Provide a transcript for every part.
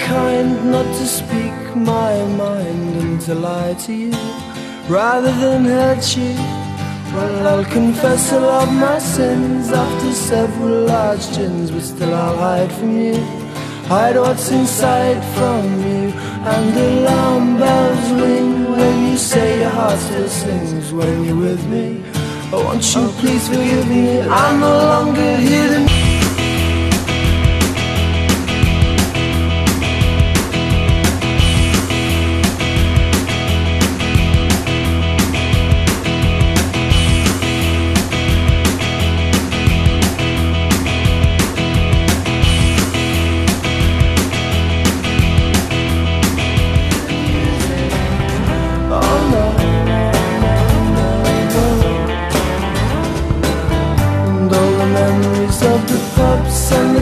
kind not to speak my mind and to lie to you rather than hurt you? Well, I'll confess all of my sins after several large gins, but still I'll hide from you. Hide what's inside from you, and the alarm bells ring when you say your heart still sings when you're with me. Oh, won't you please forgive me? I'm no longer here to.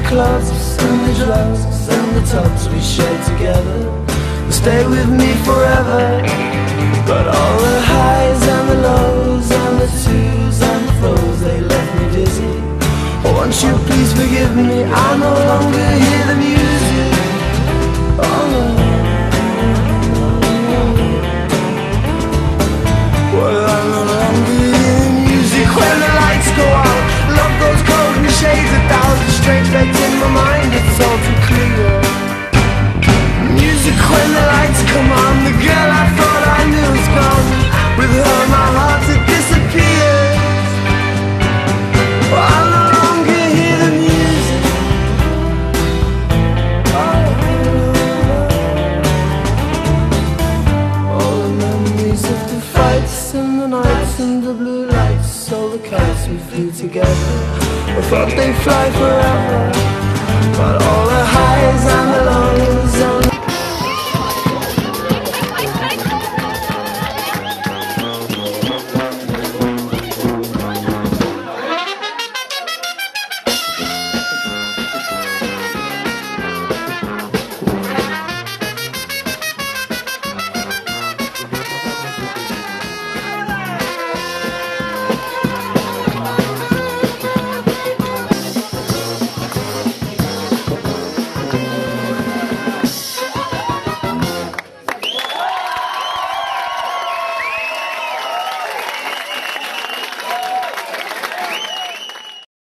Clubs and the drugs and the tubs we shared together will stay with me forever. But all the highs the blue lights, all the kites we flew together. I thought they'd fly forever, but all